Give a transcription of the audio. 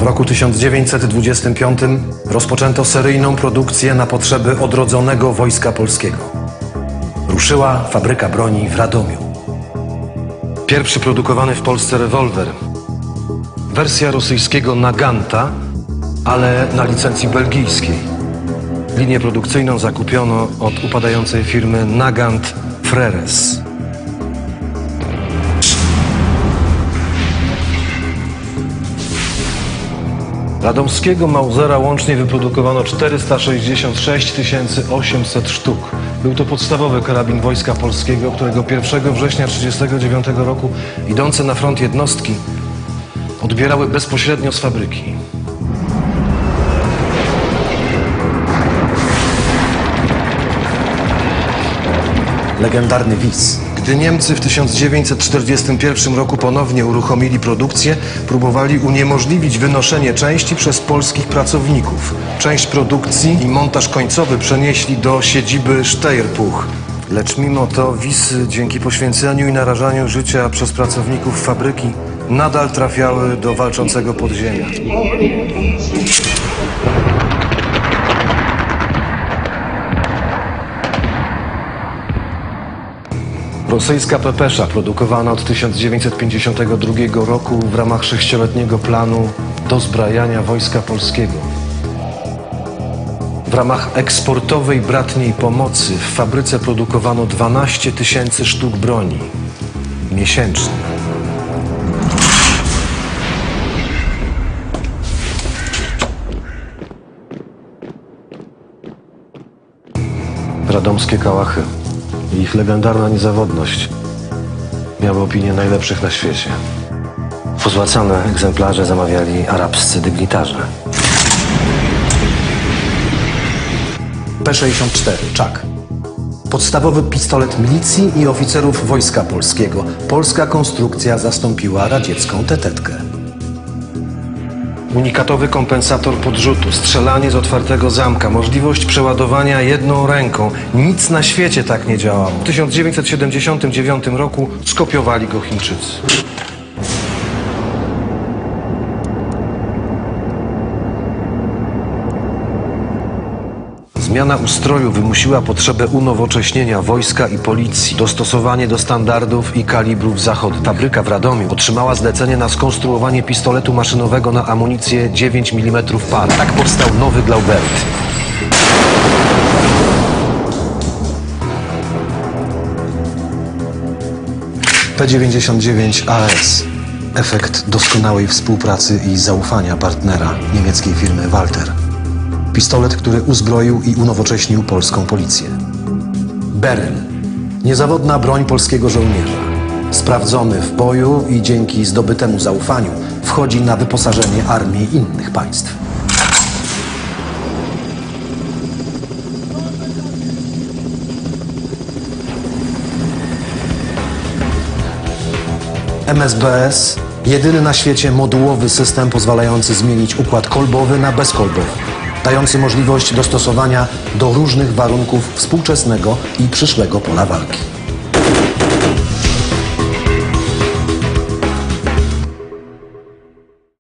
W roku 1925 rozpoczęto seryjną produkcję na potrzeby odrodzonego Wojska Polskiego. Ruszyła fabryka broni w Radomiu. Pierwszy produkowany w Polsce rewolwer. Wersja rosyjskiego Naganta, ale na licencji belgijskiej. Linię produkcyjną zakupiono od upadającej firmy Nagant Freres. Radomskiego Mausera łącznie wyprodukowano 466 800 sztuk. Był to podstawowy karabin Wojska Polskiego, którego 1 września 1939 roku idące na front jednostki odbierały bezpośrednio z fabryki. Legendarny WIS. Gdy Niemcy w 1941 roku ponownie uruchomili produkcję, próbowali uniemożliwić wynoszenie części przez polskich pracowników. Część produkcji i montaż końcowy przenieśli do siedziby Steyr-Puch. Lecz mimo to WISy dzięki poświęceniu i narażaniu życia przez pracowników fabryki nadal trafiały do walczącego podziemia. Rosyjska pepesza produkowana od 1952 roku w ramach sześcioletniego planu dozbrajania Wojska Polskiego. W ramach eksportowej bratniej pomocy w fabryce produkowano 12 tysięcy sztuk broni miesięcznie. Radomskie kałachy i ich legendarna niezawodność miały opinię najlepszych na świecie. Pozłacane egzemplarze zamawiali arabscy dygnitarze. P-64 Czak. Podstawowy pistolet milicji i oficerów Wojska Polskiego. Polska konstrukcja zastąpiła radziecką tetetkę. Unikatowy kompensator podrzutu, strzelanie z otwartego zamka, możliwość przeładowania jedną ręką. Nic na świecie tak nie działało. W 1979 roku skopiowali go Chińczycy. Zmiana ustroju wymusiła potrzebę unowocześnienia wojska i policji, dostosowanie do standardów i kalibrów zachodnich. Fabryka w Radomiu otrzymała zlecenie na skonstruowanie pistoletu maszynowego na amunicję 9 mm par. Tak powstał nowy Glaubert. P99 AS. Efekt doskonałej współpracy i zaufania partnera niemieckiej firmy Walter. Pistolet, który uzbroił i unowocześnił polską policję. Beryl. Niezawodna broń polskiego żołnierza. Sprawdzony w boju i dzięki zdobytemu zaufaniu wchodzi na wyposażenie armii innych państw. MSBS jedyny na świecie modułowy system pozwalający zmienić układ kolbowy na bezkolbowy, dający możliwość dostosowania do różnych warunków współczesnego i przyszłego pola walki.